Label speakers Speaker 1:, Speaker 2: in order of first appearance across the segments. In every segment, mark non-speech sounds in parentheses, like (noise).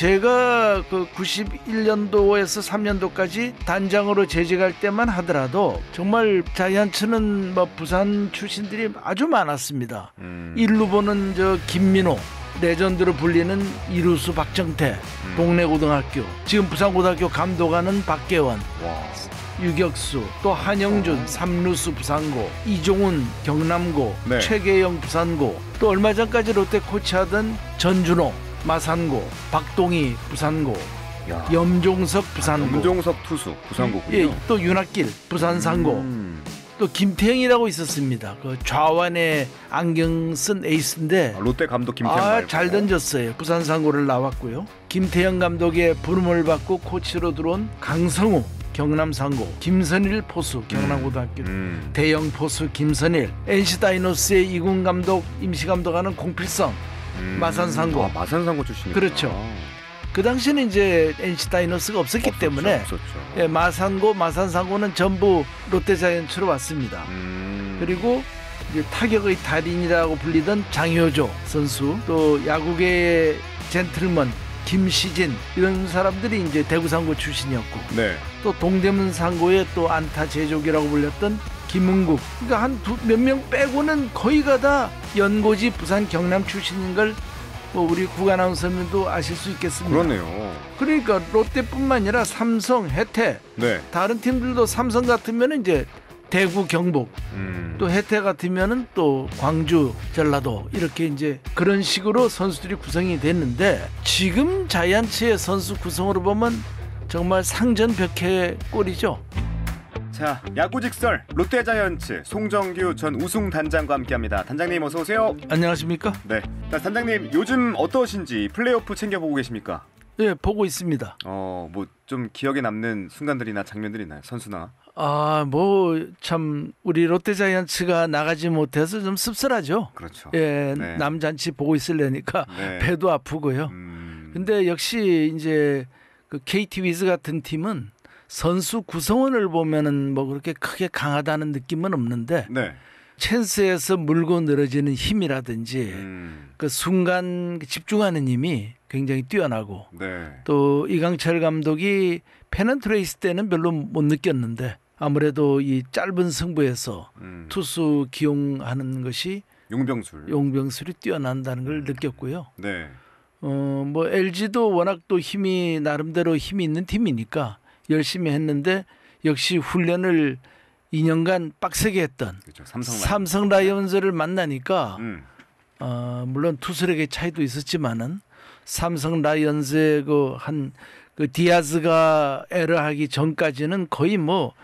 Speaker 1: 제가 그 91년도에서 3년도까지 단장으로 재직할 때만 하더라도 정말 자이언츠는 뭐 부산 출신들이 아주 많았습니다.
Speaker 2: 음.
Speaker 1: 일루 보는 저 김민호 레전드로 불리는 이루수 박정태
Speaker 2: 음.
Speaker 1: 동네 고등학교 지금 부산고등학교 감독하는 박계원
Speaker 2: 와.
Speaker 1: 유격수 또 한영준 삼루수 부산고 이종훈 경남고
Speaker 2: 네.
Speaker 1: 최계영 부산고 또 얼마 전까지 롯데 코치하던 전준호 마산고 박동희 부산고
Speaker 2: 야.
Speaker 1: 염종석 부산고
Speaker 2: 염종석 투수 부산고군요.
Speaker 1: 예, 또 윤학길 부산상고
Speaker 2: 음.
Speaker 1: 또 김태형이라고 있었습니다 그 좌완에 안경 쓴 에이스인데
Speaker 2: 아, 롯데 감독 김태형
Speaker 1: 아,
Speaker 2: 말고.
Speaker 1: 잘 던졌어요. 부산 상고를 나왔고요. 김태형 감독의 부름을 받고 코치로 들어온 강성우 경남 상고, 김선일 포수 경남고등학교
Speaker 2: 음.
Speaker 1: 대형 포수 김선일, NC 다이노스의 이군 감독 임시 감독하는 공필성.
Speaker 2: 음.
Speaker 1: 마산 상고.
Speaker 2: 아, 마산 상고 출신이
Speaker 1: 그렇죠. 그 당시는 이제 NC 다이노스가 없었기 때문에
Speaker 2: 없었죠.
Speaker 1: 예, 마산고, 마산상고는 전부 롯데자이언츠로 왔습니다.
Speaker 2: 음.
Speaker 1: 그리고 이제 타격의 달인이라고 불리던 장효조 선수 또 야구계의 젠틀먼 김시진 이런 사람들이 이제 대구 상고 출신이었고
Speaker 2: 네.
Speaker 1: 또 동대문 상고의 또 안타 제조기라고 불렸던 김은국 그러니까 한 몇 명 빼고는 거의가 다 연고지 부산 경남 출신인 걸 뭐 우리 국아나운서님도 아실 수 있겠습니다.
Speaker 2: 그렇네요.
Speaker 1: 그러니까 롯데뿐만 아니라 삼성, 혜태
Speaker 2: 네.
Speaker 1: 다른 팀들도 삼성 같으면 이제 대구, 경북
Speaker 2: 음.
Speaker 1: 또 혜태 같으면은 또 광주, 전라도 이렇게 이제 그런 식으로 선수들이 구성이 됐는데 지금 자이언츠의 선수 구성으로 보면 정말 상전벽해 꼴이죠.
Speaker 2: 자, 야구 직설 롯데 자이언츠 송정규 전 우승 단장과 함께합니다. 단장님 어서 오세요.
Speaker 1: 안녕하십니까?
Speaker 2: 네. 자, 단장님 요즘 어떠신지 플레이오프 챙겨 보고 계십니까?
Speaker 1: 예, 보고 있습니다.
Speaker 2: 어, 뭐 좀 기억에 남는 순간들이나 장면들이 있나요? 선수나.
Speaker 1: 아, 뭐 참 우리 롯데 자이언츠가 나가지 못해서 좀 씁쓸하죠.
Speaker 2: 그렇죠.
Speaker 1: 예,
Speaker 2: 네.
Speaker 1: 남잔치 보고 있으려니까
Speaker 2: 네. (laughs)
Speaker 1: 배도 아프고요.
Speaker 2: 음.
Speaker 1: 근데 역시 이제 그 KT 위즈 같은 팀은 선수 구성원을 보면은 뭐 그렇게 크게 강하다는 느낌은 없는데
Speaker 2: 네.
Speaker 1: 찬스에서 물고 늘어지는 힘이라든지
Speaker 2: 음.
Speaker 1: 그 순간 집중하는 힘이 굉장히 뛰어나고
Speaker 2: 네.
Speaker 1: 또 이강철 감독이 페넌트레이스 때는 별로 못 느꼈는데 아무래도 이 짧은 승부에서
Speaker 2: 음.
Speaker 1: 투수 기용하는 것이
Speaker 2: 용병술.
Speaker 1: 용병술이 뛰어난다는 걸 느꼈고요.
Speaker 2: 네.
Speaker 1: 어, 뭐 LG도 워낙 또 힘이 나름대로 힘이 있는 팀이니까 열심히 했는데 역시 훈련을 2년간 빡세게 했던
Speaker 2: 그렇죠. 삼성 라이온즈.
Speaker 1: 삼성 라이온즈를 만나니까
Speaker 2: 음.
Speaker 1: 어, 물론 투수력의 차이도 있었지만은 삼성 라이온즈의 그 한 그 디아즈가 에러하기 전까지는 거의 뭐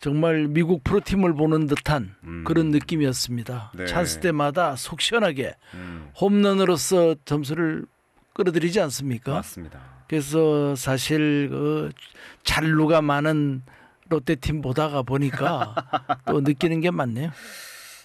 Speaker 1: 정말 미국 프로팀을 보는 듯한
Speaker 2: 음.
Speaker 1: 그런 느낌이었습니다.
Speaker 2: 네.
Speaker 1: 찬스 때마다 속 시원하게
Speaker 2: 음.
Speaker 1: 홈런으로서 점수를 끌어들이지 않습니까?
Speaker 2: 맞습니다.
Speaker 1: 그래서 사실 그 잔루가 많은 롯데 팀 보다가 보니까 (laughs) 또 느끼는 게 많네요.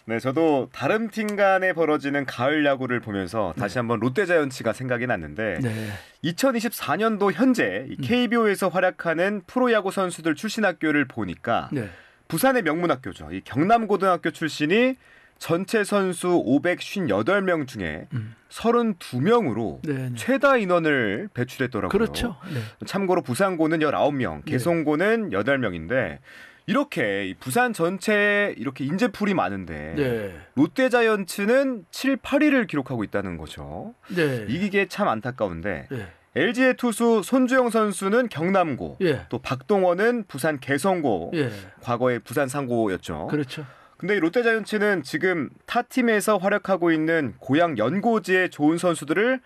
Speaker 2: 네, 저도 다른 팀 간에 벌어지는 가을 야구를 보면서 다시 한번 롯데 자이언츠가 생각이 났는데
Speaker 1: 네.
Speaker 2: 2024년도 현재 이 KBO에서 활약하는 프로야구 선수들 출신 학교를 보니까
Speaker 1: 네.
Speaker 2: 부산의 명문 학교죠. 이 경남고등학교 출신이 전체 선수 558명 중에
Speaker 1: 음.
Speaker 2: 32명으로
Speaker 1: 네. 네.
Speaker 2: 최다 인원을 배출했더라고요.
Speaker 1: 그렇죠. 네.
Speaker 2: 참고로 부산고는 19명,
Speaker 1: 네.
Speaker 2: 개성고는 8명인데 이렇게 이 부산 전체에 이렇게 인재풀이 많은데
Speaker 1: 네.
Speaker 2: 롯데자이언츠는 7, 8위를 기록하고 있다는 거죠.
Speaker 1: 네.
Speaker 2: 이게 참 안타까운데
Speaker 1: 네.
Speaker 2: LG의 투수 손주영 선수는 경남고,
Speaker 1: 예.
Speaker 2: 또 박동원은 부산 개성고,
Speaker 1: 예.
Speaker 2: 과거에 부산 상고였죠.
Speaker 1: 그렇죠.
Speaker 2: 근데 이 롯데자이언츠는 지금 타 팀에서 활약하고 있는 고향 연고지의 좋은 선수들을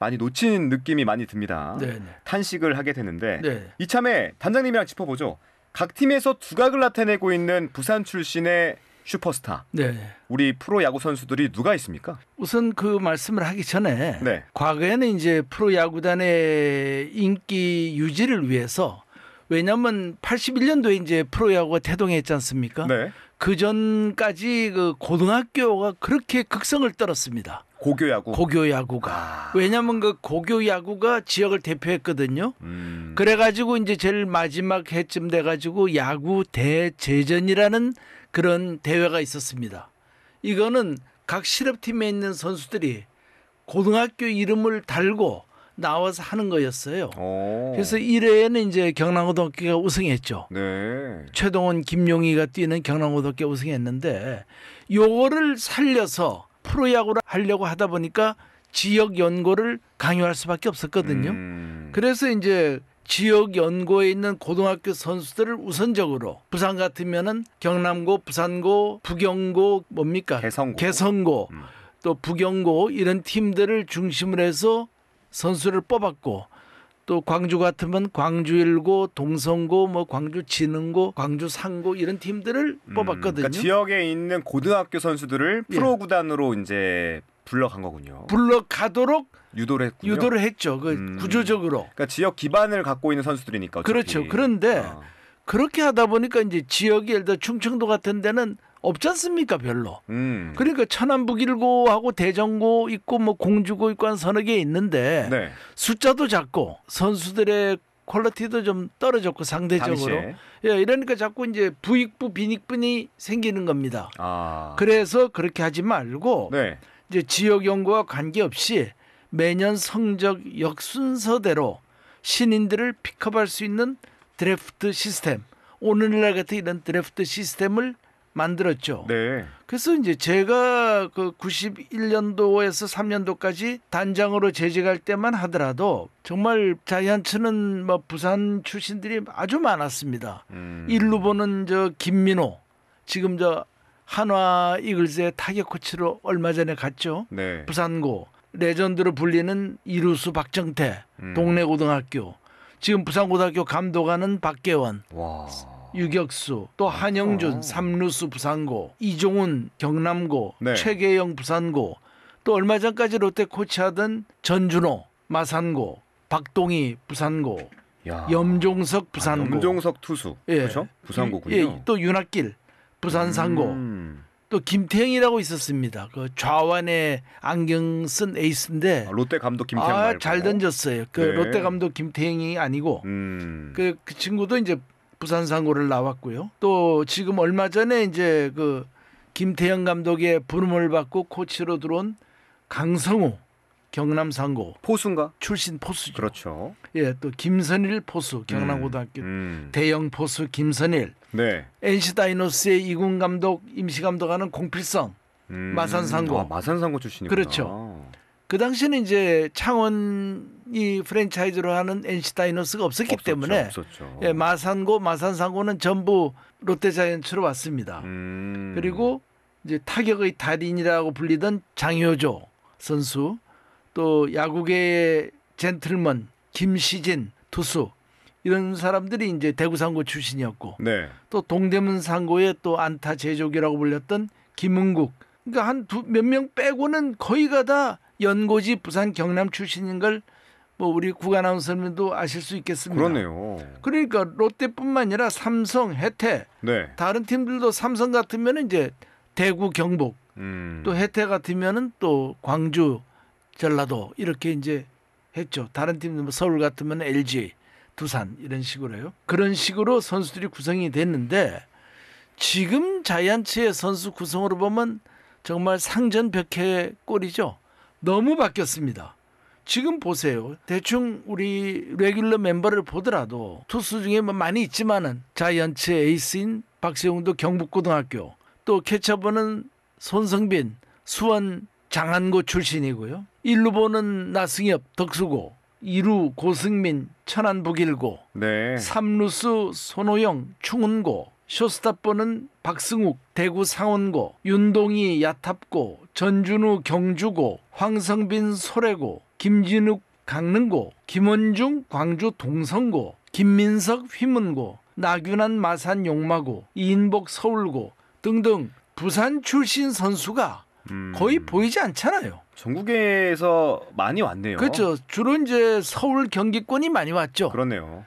Speaker 2: 많이 놓친 느낌이 많이 듭니다.
Speaker 1: 네. 네.
Speaker 2: 탄식을 하게 되는데
Speaker 1: 네.
Speaker 2: 이참에 단장님이랑 짚어보죠. 각 팀에서 두각을 나타내고 있는 부산 출신의 슈퍼스타
Speaker 1: 네.
Speaker 2: 우리 프로 야구 선수들이 누가 있습니까?
Speaker 1: 우선 그 말씀을 하기 전에
Speaker 2: 네.
Speaker 1: 과거에는 이제 프로 야구단의 인기 유지를 위해서 왜냐하면 81년도에 이제 프로 야구가 태동했지 않습니까?
Speaker 2: 네.
Speaker 1: 그 전까지 그 고등학교가 그렇게 극성을 떨었습니다.
Speaker 2: 고교 야구.
Speaker 1: 고교 야구가.
Speaker 2: 아.
Speaker 1: 왜냐하면 그 고교 야구가 지역을 대표했거든요.
Speaker 2: 음.
Speaker 1: 그래가지고 이제 제일 마지막 해쯤 돼가지고 야구 대제전이라는 그런 대회가 있었습니다. 이거는 각 실업팀에 있는 선수들이 고등학교 이름을 달고 나와서 하는 거였어요.
Speaker 2: 오.
Speaker 1: 그래서 1회에는 이제 경남고등학교가 우승했죠.
Speaker 2: 네.
Speaker 1: 최동원, 김용희가 뛰는 경남고등학교 우승했는데 요거를 살려서 프로야구를 하려고 하다 보니까 지역 연고를 강요할 수밖에 없었거든요.
Speaker 2: 음.
Speaker 1: 그래서 이제 지역 연고에 있는 고등학교 선수들을 우선적으로 부산 같으면은 경남고, 부산고, 부경고 뭡니까?
Speaker 2: 개성고.
Speaker 1: 개성고
Speaker 2: 음.
Speaker 1: 또 부경고 이런 팀들을 중심으로 해서 선수를 뽑았고 또 광주 같으면 광주일고, 동성고, 뭐 광주 진흥고, 광주 상고 이런 팀들을
Speaker 2: 음.
Speaker 1: 뽑았거든요.
Speaker 2: 그러니까 지역에 있는 고등학교 선수들을
Speaker 1: 예.
Speaker 2: 프로 구단으로 이제 불러간 거군요.
Speaker 1: 불러가도록
Speaker 2: 유도를 했군요.
Speaker 1: 유도를 했죠. 그
Speaker 2: 음.
Speaker 1: 구조적으로.
Speaker 2: 그러니까 지역 기반을 갖고 있는 선수들이니까. 어차피.
Speaker 1: 그렇죠. 그런데
Speaker 2: 아.
Speaker 1: 그렇게 하다 보니까 이제 지역이 예를 들어 충청도 같은 데는 없지 않습니까 별로.
Speaker 2: 음.
Speaker 1: 그러니까 천안 북일고 하고 대전고 있고 뭐 공주고 있고 한 서너 개 있는데
Speaker 2: 네.
Speaker 1: 숫자도 작고 선수들의 퀄리티도 좀 떨어졌고 상대적으로
Speaker 2: 당시에.
Speaker 1: 예 이러니까 자꾸 이제 부익부 빈익분이 생기는 겁니다.
Speaker 2: 아.
Speaker 1: 그래서 그렇게 하지 말고
Speaker 2: 네.
Speaker 1: 이제 지역 연구와 관계없이 매년 성적 역순서대로 신인들을 픽업할 수 있는 드래프트 시스템 오늘날 같은 이런 드래프트 시스템을 만들었죠.
Speaker 2: 네.
Speaker 1: 그래서 이제 제가 그 91년도에서 3년도까지 단장으로 재직할 때만 하더라도 정말 자이언츠는 뭐 부산 출신들이 아주 많았습니다.
Speaker 2: 음.
Speaker 1: 일루 보는 저 김민호 지금 저 한화 이글스의 타격 코치로 얼마 전에 갔죠.
Speaker 2: 네.
Speaker 1: 부산고 레전드로 불리는 이루수 박정태
Speaker 2: 음.
Speaker 1: 동네 고등학교 지금 부산고등학교 감독하는 박계원
Speaker 2: 와.
Speaker 1: 유격수 또 한영준
Speaker 2: 어.
Speaker 1: 삼루수 부산고 이종훈 경남고
Speaker 2: 네.
Speaker 1: 최계영 부산고 또 얼마 전까지 롯데 코치하던 전준호 마산고 박동희 부산고
Speaker 2: 야.
Speaker 1: 염종석 부산고
Speaker 2: 아, 염종석 투수.
Speaker 1: 예.
Speaker 2: 그렇죠? 부산고군요.
Speaker 1: 예, 또 윤학길 부산상고
Speaker 2: 음.
Speaker 1: 또 김태형이라고 있었습니다. 그 좌완에 안경 쓴 에이스인데
Speaker 2: 아, 롯데 감독 김태형
Speaker 1: 아. 잘 던졌어요. 그
Speaker 2: 네.
Speaker 1: 롯데 감독 김태형이 아니고
Speaker 2: 음.
Speaker 1: 그, 그 친구도 이제 부산 상고를 나왔고요. 또 지금 얼마 전에 이제 그 김태형 감독의 부름을 받고 코치로 들어온 강성우 경남 상고
Speaker 2: 포수인가?
Speaker 1: 출신 포수죠.
Speaker 2: 그렇죠.
Speaker 1: 예, 또 김선일 포수 경남고등학교
Speaker 2: 음.
Speaker 1: 대형 포수 김선일
Speaker 2: 네.
Speaker 1: NC 다이노스의 이군 감독 임시 감독하는 공필성
Speaker 2: 음.
Speaker 1: 마산 상고.
Speaker 2: 아, 마산 상고 출신이구나.
Speaker 1: 그렇죠. 그 당시에는 이제 창원 이 프랜차이즈로 하는 NC 다이노스가 없었기
Speaker 2: 없었죠,
Speaker 1: 때문에
Speaker 2: 없었죠.
Speaker 1: 예, 마산고, 마산상고는 전부 롯데자이언츠로 왔습니다.
Speaker 2: 음.
Speaker 1: 그리고 이제 타격의 달인이라고 불리던 장효조 선수, 또 야구계의 젠틀먼 김시진 투수 이런 사람들이 이제 대구 상고 출신이었고
Speaker 2: 네.
Speaker 1: 또 동대문 상고의 또 안타 제조기라고 불렸던 김은국 그러니까 한 몇 명 빼고는 거의가 다 연고지 부산 경남 출신인 걸 뭐 우리 구간 아나운서님도 아실 수 있겠습니다.
Speaker 2: 그러네요.
Speaker 1: 그러니까 롯데뿐만 아니라 삼성, 혜태
Speaker 2: 네.
Speaker 1: 다른 팀들도 삼성 같으면 이제 대구, 경북
Speaker 2: 음.
Speaker 1: 또 혜태 같으면은 또 광주, 전라도 이렇게 이제 했죠. 다른 팀들 뭐 서울 같으면 LG, 두산 이런 식으로요. 그런 식으로 선수들이 구성이 됐는데 지금 자이언츠의 선수 구성으로 보면 정말 상전벽해 꼴이죠. 너무 바뀌었습니다. 지금 보세요. 대충 우리 레귤러 멤버를 보더라도 투수 중에 뭐 많이 있지만은 자이언츠 에이스인 박세웅도 경북고등학교 또 캐쳐버는 손성빈 수원 장안고 출신이고요. 일루 보는 나승엽 덕수고 2루 고승민 천안북일고
Speaker 2: 네.
Speaker 1: 삼루수 손호영 충운고 쇼스탑보는 박승욱 대구 상원고 윤동희 야탑고 전준우 경주고 황성빈 소래고 김진욱 강릉고 김원중 광주 동성고 김민석 휘문고 나균한 마산 용마고 이인복 서울고 등등 부산 출신 선수가
Speaker 2: 음.
Speaker 1: 거의 보이지 않잖아요.
Speaker 2: 전국에서 많이 왔네요.
Speaker 1: 그렇죠. 주로 이제 서울 경기권이 많이 왔죠.
Speaker 2: 그러네요.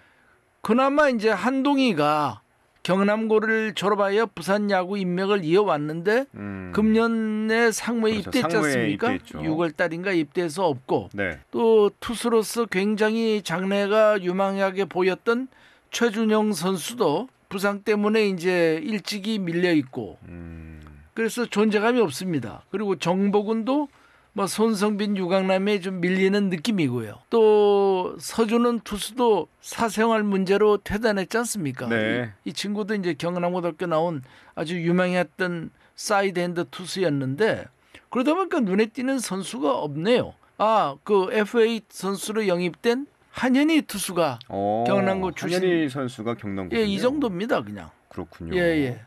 Speaker 1: 그나마 이제 한동희가 경남고를 졸업하여 부산 야구 인맥을 이어왔는데
Speaker 2: 음.
Speaker 1: 금년에 상무에
Speaker 2: 그렇죠.
Speaker 1: 입대했지 않습니까?
Speaker 2: 입대했죠.
Speaker 1: 6월 달인가 입대해서 없고
Speaker 2: 네.
Speaker 1: 또 투수로서 굉장히 장래가 유망하게 보였던 최준용 선수도 부상 때문에 이제 일찍이 밀려 있고
Speaker 2: 음.
Speaker 1: 그래서 존재감이 없습니다. 그리고 정보근도 뭐 손성빈 유강남에 좀 밀리는 느낌이고요. 또 서준원 투수도 사생활 문제로 퇴단했지 않습니까?
Speaker 2: 네.
Speaker 1: 이, 이 친구도 이제 경남고등학교 나온 아주 유명했던 사이드 핸드 투수였는데 그러다 보니까 눈에 띄는 선수가 없네요. 아, 그 FA 선수로 영입된 한현희 투수가
Speaker 2: 어,
Speaker 1: 경남고 출신-
Speaker 2: 한현희 선수가 경남고.
Speaker 1: 예, 이 정도입니다, 그냥.
Speaker 2: 그렇군요.
Speaker 1: 예, 예.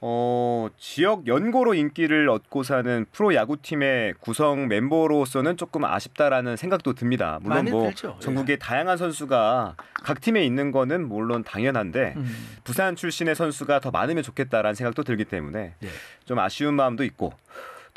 Speaker 2: 어, 지역 연고로 인기를 얻고 사는 프로 야구팀의 구성 멤버로서는 조금 아쉽다라는 생각도 듭니다. 물론 뭐
Speaker 1: 들죠. 예.
Speaker 2: 다양한 선수가 각 팀에 있는 거는 물론 당연한데
Speaker 1: 음.
Speaker 2: 부산 출신의 선수가 더 많으면 좋겠다라는 생각도 들기 때문에
Speaker 1: 예.
Speaker 2: 좀 아쉬운 마음도 있고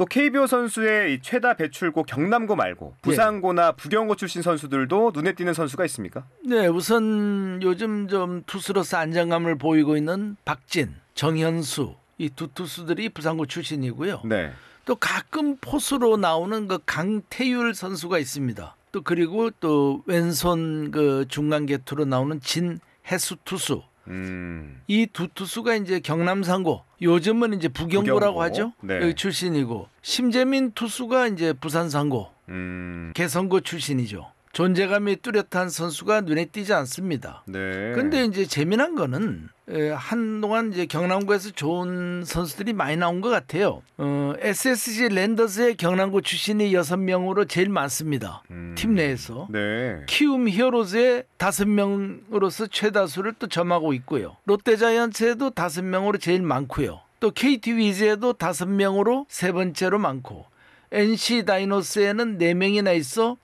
Speaker 2: 또 KBO 선수의 이 최다 배출고 경남고 말고
Speaker 1: 예.
Speaker 2: 부산고나 부경고 출신 선수들도 눈에 띄는 선수가 있습니까?
Speaker 1: 네, 우선 요즘 좀 투수로서 안정감을 보이고 있는 박진, 정현수 이 두 투수들이 부산고 출신이고요.
Speaker 2: 네.
Speaker 1: 또 가끔 포수로 나오는 그 강태율 선수가 있습니다. 또 그리고 또 왼손 그 중간 개투로 나오는 진해수 투수.
Speaker 2: 음.
Speaker 1: 이두 투수가 이제 경남 상고 요즘은 이제 부경고라고
Speaker 2: 부경고.
Speaker 1: 하죠.
Speaker 2: 네.
Speaker 1: 여기 출신이고 심재민 투수가 이제 부산 상고
Speaker 2: 음.
Speaker 1: 개성고 출신이죠. 존재감이 뚜렷한 선수가 눈에 띄지 않습니다.
Speaker 2: 네.
Speaker 1: 근데 이제 재미난 거는 에, 한동안 이제 경남고에서 좋은 선수들이 많이 나온 것 같아요. 어, SSG 랜더스의 경남고 출신이 여섯 명으로 제일 많습니다.
Speaker 2: 음.
Speaker 1: 팀 내에서.
Speaker 2: 네.
Speaker 1: 키움 히어로즈의 다섯 명으로서 최다수를 또 점하고 있고요. 롯데자이언츠에도 다섯 명으로 제일 많고요. 또 KT 위즈에도 다섯 명으로 세 번째로 많고 NC 다이노스에는 네 명이나 있어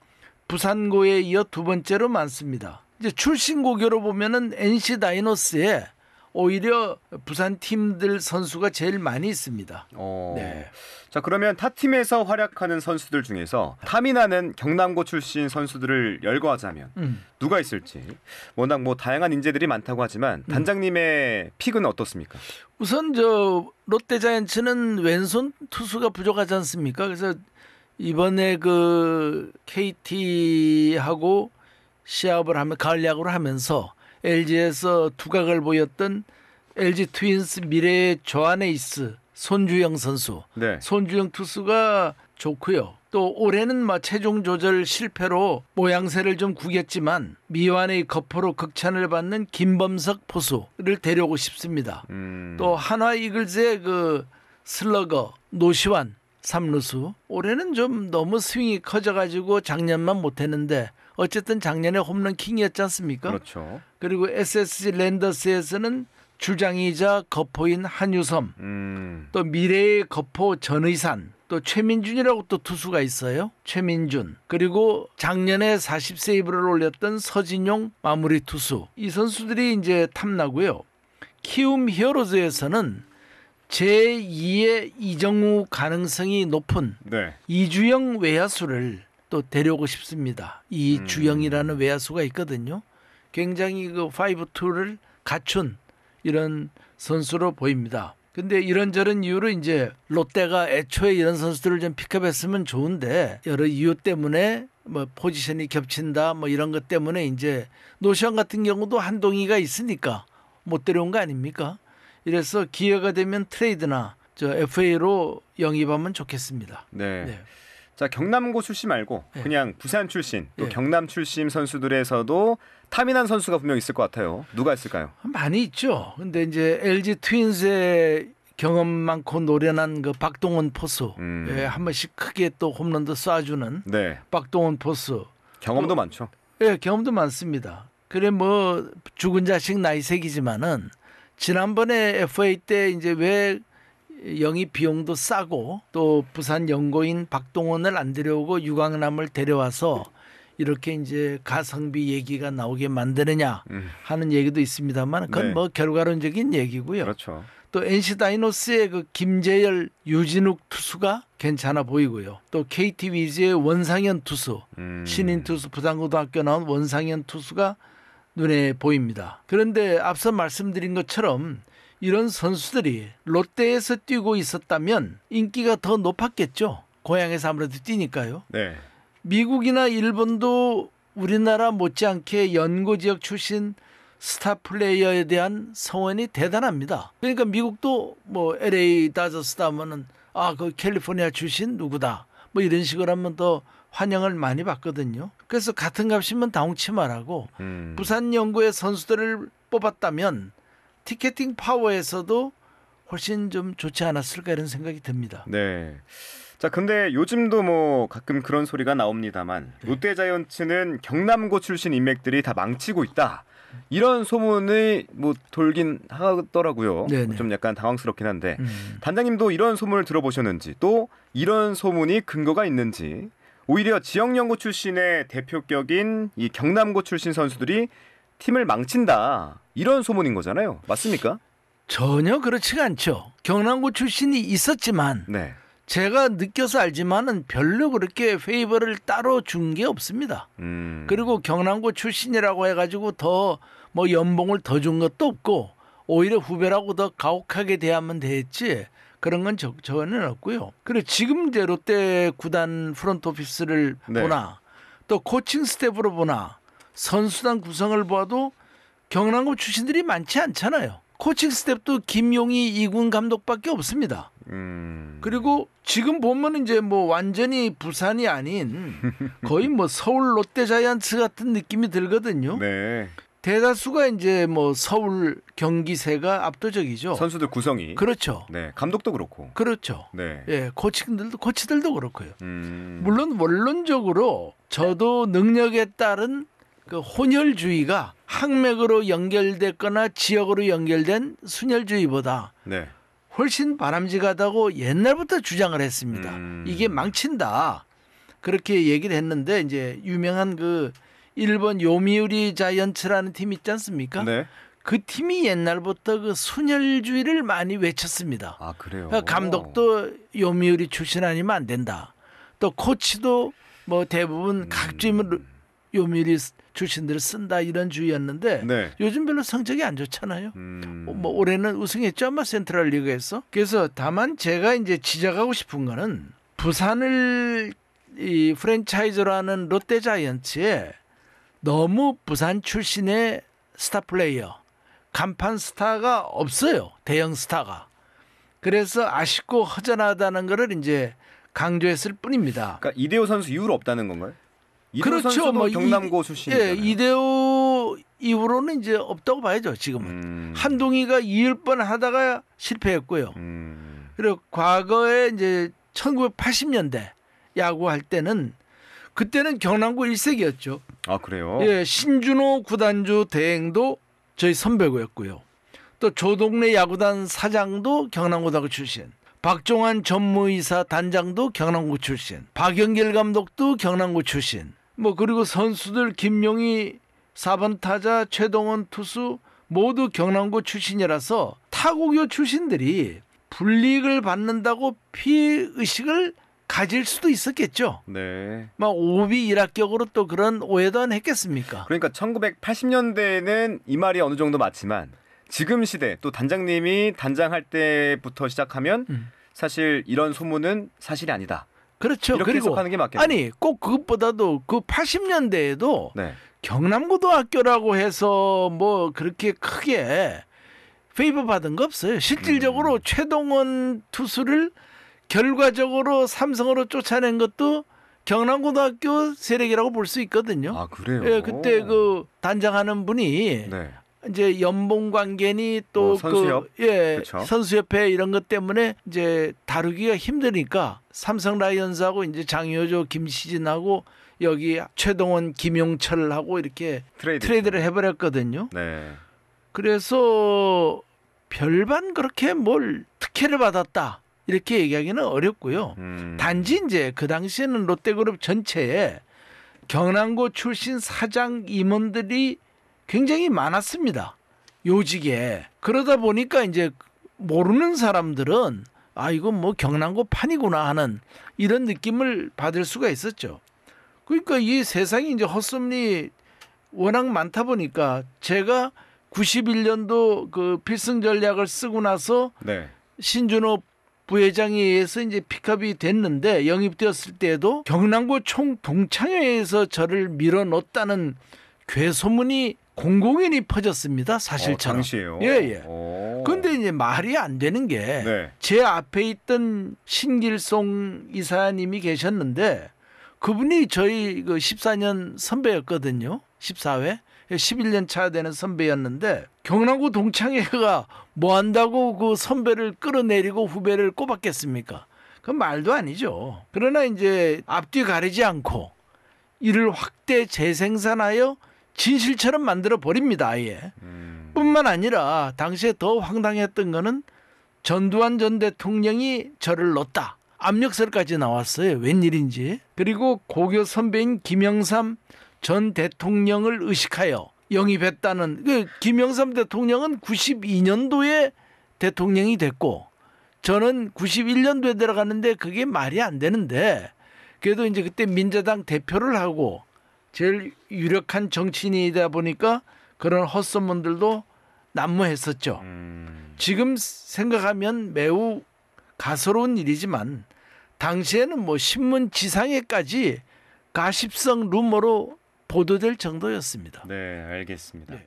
Speaker 1: 부산고에 이어 두 번째로 많습니다. 이제 출신 고교로 보면은 NC 다이노스에 오히려 부산 팀들 선수가 제일 많이 있습니다.
Speaker 2: 어.
Speaker 1: 네.
Speaker 2: 자 그러면 타 팀에서 활약하는 선수들 중에서 탐이 나는 경남고 출신 선수들을 열거하자면
Speaker 1: 음.
Speaker 2: 누가 있을지 워낙 뭐 다양한 인재들이 많다고 하지만
Speaker 1: 음.
Speaker 2: 단장님의 픽은 어떻습니까?
Speaker 1: 우선 저 롯데자이언츠는 왼손 투수가 부족하지 않습니까? 그래서 이번에 그 KT하고 시합을 하면 가을 야구를 하면서 LG에서 두각을 보였던 LG 트윈스 미래의 조아네이스 손주영 선수
Speaker 2: 네.
Speaker 1: 손주영 투수가 좋고요. 또 올해는 뭐 체중 조절 실패로 모양새를 좀 구겼지만 미완의 거포로 극찬을 받는 김범석 포수를 데려오고 싶습니다.
Speaker 2: 음.
Speaker 1: 또 한화 이글즈의 그 슬러거 노시환 삼루수 올해는 좀 너무 스윙이 커져가지고 작년만 못했는데 어쨌든 작년에 홈런 킹이었지 않습니까?
Speaker 2: 그렇죠.
Speaker 1: 그리고 SSG 랜더스에서는 주장이자 거포인 한유섬
Speaker 2: 음.
Speaker 1: 또 미래의 거포 전의산 또 최민준이라고 또 투수가 있어요. 최민준 그리고 작년에 40세이브를 올렸던 서진용 마무리 투수 이 선수들이 이제 탐나고요. 키움 히어로즈에서는 제2의 이정우 가능성이 높은
Speaker 2: 네.
Speaker 1: 이주영 외야수를 또 데려오고 싶습니다. 이주영이라는 외야수가 있거든요. 굉장히 그 5-2를 갖춘 이런 선수로 보입니다. 근데 이런저런 이유로 이제 롯데가 애초에 이런 선수들을 좀 픽업했으면 좋은데 여러 이유 때문에 뭐 포지션이 겹친다 뭐 이런 것 때문에 이제 노시안 같은 경우도 한동희가 있으니까 못 데려온 거 아닙니까? 이래서 기회가 되면 트레이드나 저 FA로 영입하면 좋겠습니다.
Speaker 2: 네.
Speaker 1: 네.
Speaker 2: 자 경남고 출신 말고
Speaker 1: 네.
Speaker 2: 그냥 부산 출신 또
Speaker 1: 네.
Speaker 2: 경남 출신 선수들에서도 난 선수가 분명 있을 것 같아요. 누가 있을까요?
Speaker 1: 많이 있죠. 근데 이제 LG 트윈스의 경험 많고 노련한 그 박동원 포수,
Speaker 2: 음.
Speaker 1: 예, 한 번씩 크게 또 홈런도 쏴주는
Speaker 2: 네.
Speaker 1: 박동원 포수,
Speaker 2: 경험도
Speaker 1: 어.
Speaker 2: 많죠.
Speaker 1: 예, 경험도 많습니다. 그래 뭐 죽은 자식 나이색이지만은 지난번에 FA 때 이제 왜 영입 비용도 싸고 또 부산 연고인 박동원을 안 데려오고 유강남을 데려와서 이렇게 이제 가성비 얘기가 나오게 만드느냐
Speaker 2: 음.
Speaker 1: 하는 얘기도 있습니다만 그건
Speaker 2: 네.
Speaker 1: 뭐 결과론적인 얘기고요.
Speaker 2: 그렇죠.
Speaker 1: 또 NC 다이노스의 그 김재열, 유진욱 투수가 괜찮아 보이고요. 또 KT 위즈의 원상현 투수,
Speaker 2: 음.
Speaker 1: 신인 투수 부산고등학교 나온 원상현 투수가 눈에 보입니다. 그런데 앞서 말씀드린 것처럼 이런 선수들이 롯데에서 뛰고 있었다면 인기가 더 높았겠죠. 고향에서 아무래도 뛰니까요.
Speaker 2: 네.
Speaker 1: 미국이나 일본도 우리나라 못지않게 연고 지역 출신 스타 플레이어에 대한 성원이 대단합니다. 그러니까 미국도 뭐 LA 다저스다 하면은 아 그 캘리포니아 출신 누구다 뭐 이런 식으로 하면 더 환영을 많이 받거든요. 그래서 같은 값이면 당치 말하고
Speaker 2: 음.
Speaker 1: 부산 연구의 선수들을 뽑았다면 티켓팅 파워에서도 훨씬 좀 좋지 않았을까 이런 생각이 듭니다.
Speaker 2: 네. 자, 근데 요즘도 뭐 가끔 그런 소리가 나옵니다만
Speaker 1: 네.
Speaker 2: 롯데자이언츠는 경남고 출신 인맥들이 다 망치고 있다. 이런 소문이 뭐 돌긴 하더라고요.
Speaker 1: 네네.
Speaker 2: 좀 약간 당황스럽긴 한데
Speaker 1: 음.
Speaker 2: 단장님도 이런 소문을 들어보셨는지 또 이런 소문이 근거가 있는지 오히려 지역 연고 출신의 대표격인 이 경남고 출신 선수들이 팀을 망친다 이런 소문인 거잖아요. 맞습니까?
Speaker 1: 전혀 그렇지가 않죠. 경남고 출신이 있었지만
Speaker 2: 네.
Speaker 1: 제가 느껴서 알지만은 별로 그렇게 favor를 따로 준 게 없습니다.
Speaker 2: 음.
Speaker 1: 그리고 경남고 출신이라고 해가지고 더 뭐 연봉을 더 준 것도 없고 오히려 후배라고 더 가혹하게 대하면 됐지 그런 건 저, 전혀 없고요. 그리고 지금 이제 롯데 구단 front office를
Speaker 2: 네.
Speaker 1: 보나 또 코칭스태프로 보나 선수단 구성을 봐도 경남고 출신들이 많지 않잖아요. 코칭 스텝도 김용희 이군 감독밖에 없습니다.
Speaker 2: 음.
Speaker 1: 그리고 지금 보면 이제 뭐 완전히 부산이 아닌 (laughs) 거의 뭐 서울 롯데 자이언츠 같은 느낌이 들거든요.
Speaker 2: 네.
Speaker 1: 대다수가 이제 뭐 서울 경기세가 압도적이죠.
Speaker 2: 선수들 구성이
Speaker 1: 그렇죠.
Speaker 2: 네 감독도 그렇고
Speaker 1: 그렇죠.
Speaker 2: 네
Speaker 1: 예, 코치들도 코치들도 그렇고요.
Speaker 2: 음.
Speaker 1: 물론 원론적으로 저도 능력에 따른 그 혼혈주의가 항맥으로 연결됐거나 지역으로 연결된 순혈주의보다
Speaker 2: 네
Speaker 1: 훨씬 바람직하다고 옛날부터 주장을 했습니다.
Speaker 2: 음.
Speaker 1: 이게 망친다. 그렇게 얘기를 했는데 이제 유명한 그 일본 요미우리 자이언츠라는 팀 있지 않습니까?
Speaker 2: 네.
Speaker 1: 그 팀이 옛날부터 그 순혈주의를 많이 외쳤습니다.
Speaker 2: 아 그래요.
Speaker 1: 그러니까 감독도 요미우리 출신 아니면 안 된다. 또 코치도 뭐 대부분
Speaker 2: 음.
Speaker 1: 각주임을 요미우리 출신들을 쓴다 이런 주의였는데
Speaker 2: 네.
Speaker 1: 요즘 별로 성적이 안 좋잖아요.
Speaker 2: 음.
Speaker 1: 어, 뭐 올해는 우승했죠 아마 센트럴 리그에서. 그래서 다만 제가 이제 지적하고 싶은 거는 부산을 이 프랜차이즈라는 롯데 자이언츠에 너무 부산 출신의 스타 플레이어, 간판 스타가 없어요. 대형 스타가. 그래서 아쉽고 허전하다는 거를 이제 강조했을 뿐입니다.
Speaker 2: 그러니까 이대호 선수 이후로 없다는 건가요?
Speaker 1: 그렇죠. 뭐
Speaker 2: 경남고
Speaker 1: 이-
Speaker 2: 출신이잖아요.
Speaker 1: 예, 이대호 이후로는 이제 없다고 봐야죠. 지금은.
Speaker 2: 음.
Speaker 1: 한동희가 이을 뻔 하다가 실패했고요.
Speaker 2: 음.
Speaker 1: 그리고 과거에 이제 1980년대 야구할 때는 그때는 경남고 1세기였죠.
Speaker 2: 아 그래요.
Speaker 1: 예, 신준호 구단주 대행도 저희 선배고였고요. 또 조동래 야구단 사장도 경남고등학교 출신. 박종환 전무이사 단장도 경남고 출신. 박영길 감독도 경남고 출신. 뭐 그리고 선수들 김용희 4번 타자 최동원 투수 모두 경남고 출신이라서 타국요 출신들이 불이익을 받는다고 피해 의식을 가질 수도 있었겠죠.
Speaker 2: 네.
Speaker 1: 막 오비 일학격으로 또 그런 오해도 안 했겠습니까?
Speaker 2: 그러니까 1980년대에는 이 말이 어느 정도 맞지만 지금 시대 또 단장님이 단장할 때부터 시작하면
Speaker 1: 음.
Speaker 2: 사실 이런 소문은 사실이 아니다.
Speaker 1: 그렇죠.
Speaker 2: 이렇게
Speaker 1: 그리고. 아니 꼭 그것보다도 그 80년대에도
Speaker 2: 네.
Speaker 1: 경남고등학교라고 해서 뭐 그렇게 크게 페이버 받은 거 없어요. 실질적으로
Speaker 2: 음.
Speaker 1: 최동원 투수를 결과적으로 삼성으로 쫓아낸 것도 경남고등학교 세력이라고 볼 수 있거든요.
Speaker 2: 아 그래요.
Speaker 1: 예, 그때 그 단장하는 분이
Speaker 2: 네.
Speaker 1: 이제 연봉 관계니 또
Speaker 2: 어, 선수협?
Speaker 1: 그, 예. 선수협회 이런 것 때문에 이제 다루기가 힘드니까 삼성 라이온즈하고 이제 장효조, 김시진하고 여기 최동원, 김용철하고 이렇게
Speaker 2: 트레이드.
Speaker 1: 트레이드를 해버렸거든요.
Speaker 2: 네.
Speaker 1: 그래서 별반 그렇게 뭘 특혜를 받았다 이렇게 얘기하기는 어렵고요.
Speaker 2: 음.
Speaker 1: 단지 이제 그 당시에는 롯데그룹 전체에 경남고 출신 사장 임원들이 굉장히 많았습니다. 요직에 그러다 보니까 이제 모르는 사람들은 아 이건 뭐 경남고 판이구나 하는 이런 느낌을 받을 수가 있었죠. 그러니까 이 세상이 이제 헛소문이 워낙 많다 보니까 제가 91년도 그 필승 전략을 쓰고 나서
Speaker 2: 네.
Speaker 1: 신준호 부회장에 의해서 이제 픽업이 됐는데 영입되었을 때에도 경남고 총 동창회에서 저를 밀어넣었다는 괴소문이 공공연히 퍼졌습니다.
Speaker 2: 어,
Speaker 1: 사실처럼.
Speaker 2: 당시에요.
Speaker 1: 예, 예.
Speaker 2: 오.
Speaker 1: 근데 이제 말이 안 되는 게제
Speaker 2: 네.
Speaker 1: 앞에 있던 신길송 이사님이 계셨는데 그분이 저희 그 14년 선배였거든요. 14회. 11년 차 되는 선배였는데 경남구 동창회가 뭐 한다고 그 선배를 끌어내리고 후배를 꼽았겠습니까? 그건 말도 아니죠. 그러나 이제 앞뒤 가리지 않고 이를 확대 재생산하여 진실처럼 만들어 버립니다. 아예.
Speaker 2: 음.
Speaker 1: 뿐만 아니라 당시에 더 황당했던 거는 전두환 전 대통령이 저를 넣었다. 압력설까지 나왔어요. 웬일인지. 그리고 고교 선배인 김영삼 전 대통령을 의식하여 영입했다는 그 김영삼 대통령은 92년도에 대통령이 됐고 저는 91년도에 들어갔는데 그게 말이 안 되는데 그래도 이제 그때 민주당 대표를 하고 제일 유력한 정치인이다 보니까 그런 헛소문들도 난무했었죠.
Speaker 2: 음.
Speaker 1: 지금 생각하면 매우 가소로운 일이지만 당시에는 뭐 신문 지상에까지 가십성 루머로 보도될 정도였습니다.
Speaker 2: 네, 알겠습니다.
Speaker 1: 네.